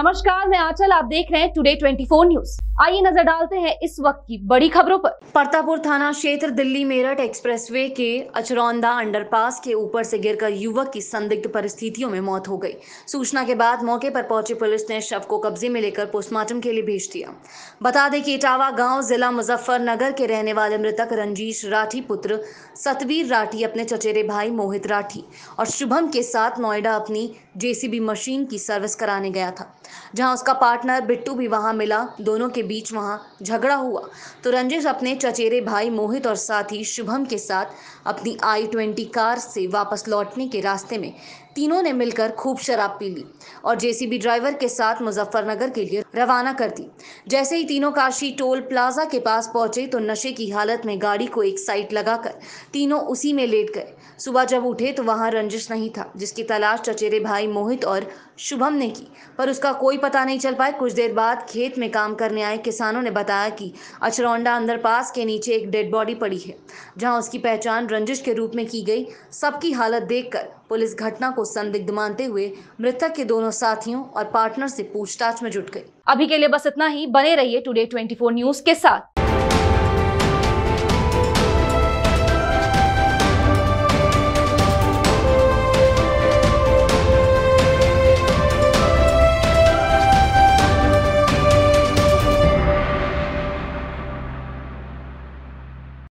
नमस्कार, मैं आंचल, आप देख रहे हैं टुडे 24 न्यूज़ आइए नज़र डालते हैं इस वक्त की बड़ी खबरों पर। परतापुर थाना क्षेत्र दिल्ली मेरठ एक्सप्रेसवे के अचरौंदा अंडरपास के ऊपर से गिरकर युवक की संदिग्ध परिस्थितियों में मौत हो गई। सूचना के बाद मौके पर पहुँची पुलिस ने शव को कब्जे में लेकर पोस्टमार्टम के लिए भेज दिया। बता दें कि इटावा गाँव जिला मुजफ्फरनगर के रहने वाले मृतक रंजीश राठी पुत्र सतवीर राठी, अपने चचेरे भाई मोहित राठी और शुभम के साथ नोएडा अपनी जेसीबी मशीन की सर्विस कराने गया था। जहाँ उसका पार्टनर बिट्टू भी वहाँ मिला। दोनों के बीच वहाँ झगड़ा हुआ। तो रंजिश अपने चचेरे भाई मोहित और साथी शुभम के साथ अपनी आई ट्वेंटी कार से वापस लौटने के रास्ते में तीनों ने मिलकर खूब शराब पी ली और जेसीबी ड्राइवर के साथ मुजफ्फरनगर के लिए रवाना कर दी। जैसे ही तीनों काशी टोल प्लाजा के पास पहुँचे तो नशे की हालत में गाड़ी को एक साइड लगाकर तीनों उसी में लेट गए। सुबह जब उठे तो वहाँ रंजिश नहीं था, जिसकी तलाश चचेरे भाई मोहित और शुभम ने की। पर उसका कोई पता नहीं चल पाया। कुछ देर बाद खेत में काम करने आए किसानों ने बताया कि अचरौंडा अंदर पास के नीचे एक डेड बॉडी पड़ी है, जहाँ उसकी पहचान रंजिश के रूप में की गई। सबकी हालत देखकर पुलिस घटना को संदिग्ध मानते हुए मृतक के दोनों साथियों और पार्टनर से पूछताछ में जुट गई। अभी के लिए बस इतना ही। बने रहिए टुडे 24 न्यूज़ के साथ।